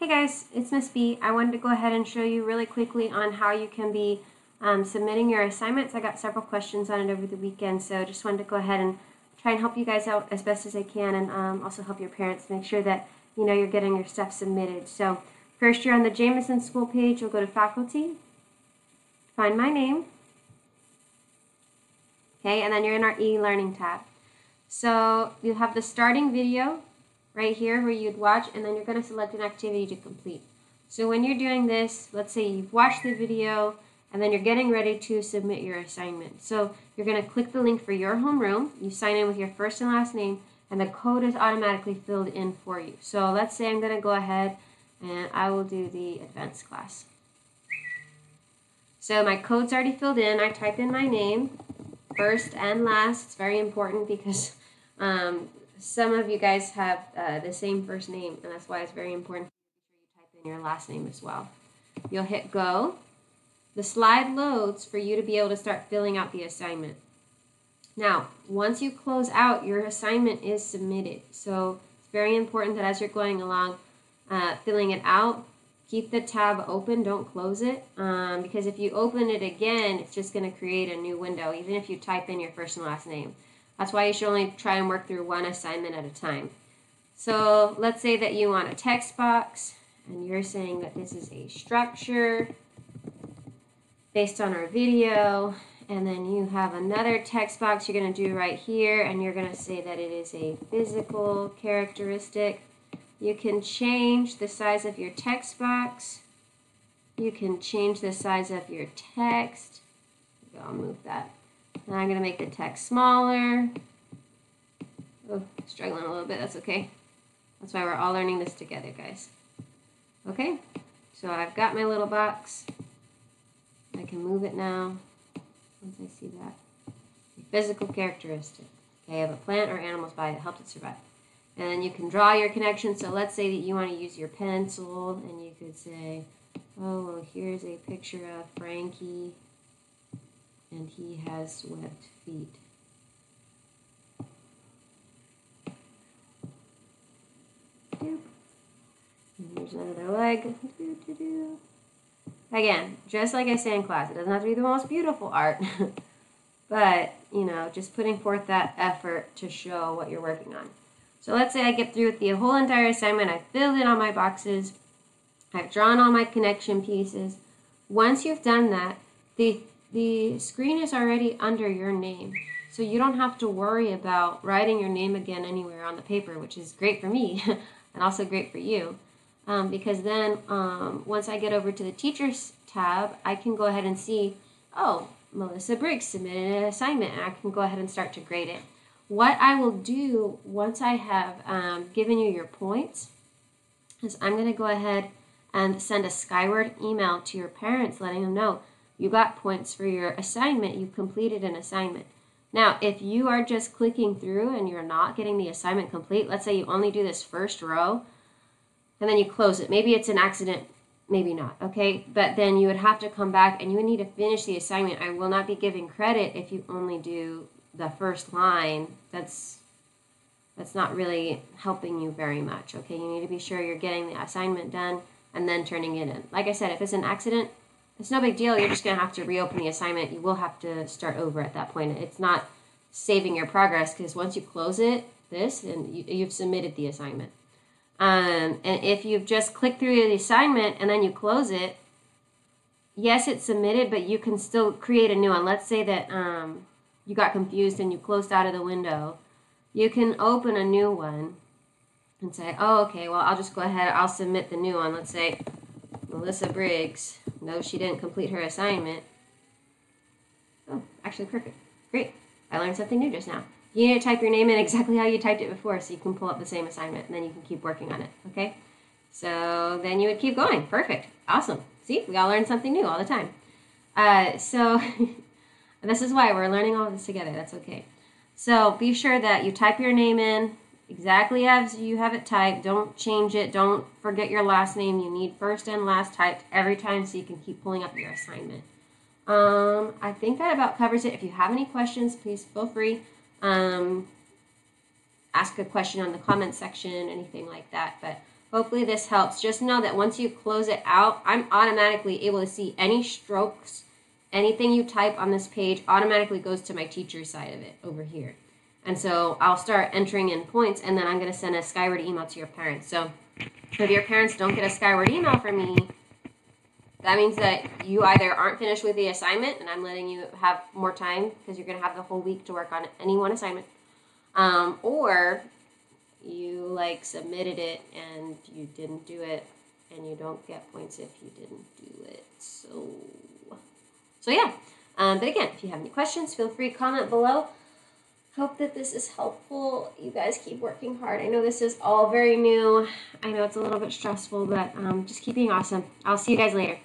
Hey guys, it's Miss B. I wanted to go ahead and show you really quickly on how you can be um, submitting your assignments. I got several questions on it over the weekend, so just wanted to go ahead and try and help you guys out as best as I can and um, also help your parents make sure that you know you're getting your stuff submitted. So first you're on the Jamison School page, you'll go to Faculty, find my name, okay, and then you're in our e-learning tab. So you have the starting video, right here where you'd watch and then you're going to select an activity to complete. So when you're doing this, let's say you've watched the video and then you're getting ready to submit your assignment. So you're going to click the link for your homeroom, you sign in with your first and last name, and the code is automatically filled in for you. So let's say I'm going to go ahead and I will do the advanced class. So my code's already filled in. I type in my name, first and last. It's very important because um, some of you guys have uh, the same first name, and that's why it's very important for you to type in your last name as well. You'll hit go. The slide loads for you to be able to start filling out the assignment. Now, once you close out, your assignment is submitted. So it's very important that as you're going along, uh, filling it out, keep the tab open, don't close it, um, because if you open it again, it's just going to create a new window, even if you type in your first and last name. That's why you should only try and work through one assignment at a time. So let's say that you want a text box and you're saying that this is a structure based on our video and then you have another text box you're going to do right here and you're going to say that it is a physical characteristic. You can change the size of your text box. You can change the size of your text. I'll move that. Now I'm to make the text smaller. Oh, struggling a little bit, that's okay. That's why we're all learning this together, guys. Okay, so I've got my little box. I can move it now once I see that. physical characteristic. Okay, have a plant or animal's body that it survive. And then you can draw your connection. So let's say that you want to use your pencil and you could say, oh, well, here's a picture of Frankie and he has webbed feet. And here's another leg. Again, just like I say in class, it doesn't have to be the most beautiful art, but, you know, just putting forth that effort to show what you're working on. So let's say I get through with the whole entire assignment, I've filled in all my boxes, I've drawn all my connection pieces. Once you've done that, the the screen is already under your name. So you don't have to worry about writing your name again anywhere on the paper, which is great for me and also great for you. Um, because then um, once I get over to the teachers tab, I can go ahead and see, oh, Melissa Briggs submitted an assignment and I can go ahead and start to grade it. What I will do once I have um, given you your points is I'm going to go ahead and send a Skyward email to your parents letting them know you got points for your assignment. You completed an assignment. Now, if you are just clicking through and you're not getting the assignment complete, let's say you only do this first row and then you close it. Maybe it's an accident, maybe not, okay? But then you would have to come back and you would need to finish the assignment. I will not be giving credit if you only do the first line. That's that's not really helping you very much, okay? You need to be sure you're getting the assignment done and then turning it in. Like I said, if it's an accident, it's no big deal. You're just going to have to reopen the assignment. You will have to start over at that point. It's not saving your progress because once you close it, this, and you, have submitted the assignment. Um, and if you've just clicked through the assignment and then you close it, yes, it's submitted, but you can still create a new one. Let's say that um, you got confused and you closed out of the window. You can open a new one and say, oh, okay, well, I'll just go ahead, I'll submit the new one. Let's say Melissa Briggs no, she didn't complete her assignment. Oh, actually perfect. Great. I learned something new just now. You need to type your name in exactly how you typed it before so you can pull up the same assignment and then you can keep working on it, okay? So then you would keep going. Perfect. Awesome. See, we all learn something new all the time. Uh, so this is why we're learning all this together. That's okay. So be sure that you type your name in exactly as you have it typed. Don't change it. Don't forget your last name. You need first and last typed every time so you can keep pulling up your assignment. Um, I think that about covers it. If you have any questions, please feel free. Um, ask a question on the comment section, anything like that. But Hopefully this helps. Just know that once you close it out, I'm automatically able to see any strokes, anything you type on this page automatically goes to my teacher side of it over here. And so I'll start entering in points and then I'm going to send a Skyward email to your parents. So if your parents don't get a Skyward email from me, that means that you either aren't finished with the assignment and I'm letting you have more time because you're going to have the whole week to work on any one assignment, um, or you like submitted it and you didn't do it and you don't get points if you didn't do it. So, so yeah. Um, but again, if you have any questions, feel free to comment below. Hope that this is helpful. You guys keep working hard. I know this is all very new. I know it's a little bit stressful, but um, just keep being awesome. I'll see you guys later.